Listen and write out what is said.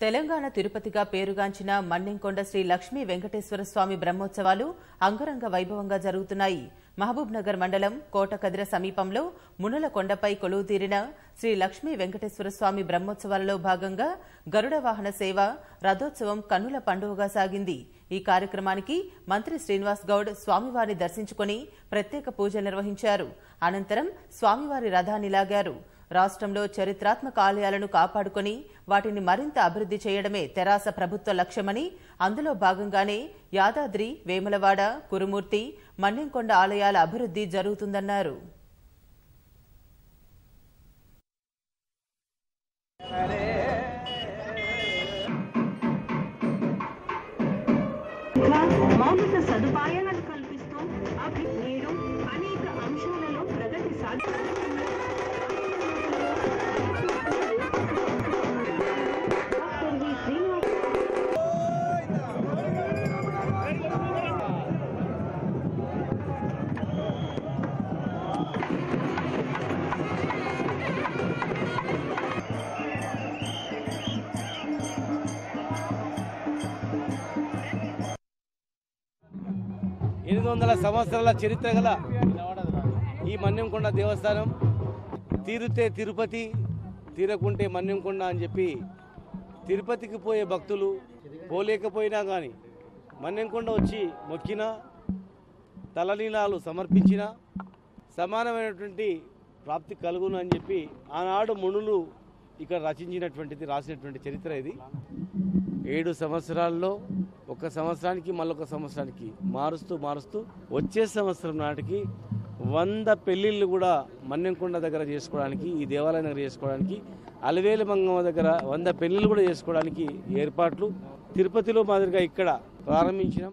తెలంగాణ తిరుపతిగా పేరుగాంచిన మన్నెంకొండ శ్రీ లక్ష్మీ వెంకటేశ్వర స్వామి బ్రహ్మోత్సవాలు అంగరంగ వైభవంగా జరుగుతున్నాయి. మహబూబ్ నగర్ మండలం కోటకదిర సమీపంలో మునుల కొండపై కొలువుతీరిన శ్రీ లక్ష్మీ వెంకటేశ్వర స్వామి బ్రహ్మోత్సవాలలో భాగంగా గరుడ వాహన సేవ రథోత్సవం కన్నుల పండుగగా సాగింది. ఈ కార్యక్రమానికి మంత్రి శ్రీనివాస్ గౌడ్ స్వామివారిని దర్శించుకుని ప్రత్యేక పూజలు నిర్వహించారు. అనంతరం స్వామివారి రథాన్ని లాగారు. రాష్ట్రంలో చరిత్రాత్మక ఆలయాలను కాపాడుకొని వాటిని మరింత అభివృద్ధి చేయడమే తెరాస ప్రభుత్వ లక్ష్యమని అందులో భాగంగానే యాదాద్రి వేములవాడ కురుమూర్తి మన్యంకొండ ఆలయాల అభివృద్ధి జరుగుతుందన్నారు. మౌలిక సదుపాయాలను కల్పిస్తూ అభి నేడు అనేక అంశాలలో ప్రగతి సాధించారు ఎనిమిది వందల సంవత్సరాల చరిత్ర గల ఈ మన్యంకొండ దేవస్థానం. తీరుతే తిరుపతి తీరకుంటే మన్యంకొండ అని చెప్పి తిరుపతికి పోయే భక్తులు పోలేకపోయినా కానీ మన్యంకొండ వచ్చి మొక్కినా తలనీలాలు సమర్పించిన సమానమైనటువంటి ప్రాప్తి కలుగును అని చెప్పి ఆనాడు మునులు ఇక్కడ రచించినటువంటిది రాసినటువంటి చరిత్ర ఇది. ఏడు సంవత్సరాల్లో ఒక సంవత్సరానికి మళ్ళొక సంవత్సరానికి మారుస్తూ మారుస్తూ వచ్చే సంవత్సరం నాటికి వంద పెళ్ళిళ్ళు కూడా మన్నెంకొండ దగ్గర చేసుకోవడానికి ఈ దేవాలయం దగ్గర చేసుకోవడానికి అలవేలు మంగమ్మ దగ్గర వంద పెళ్ళిళ్ళు కూడా చేసుకోవడానికి ఏర్పాట్లు. తిరుపతిలో మాదిరిగా ఇక్కడ ప్రారంభించినాం.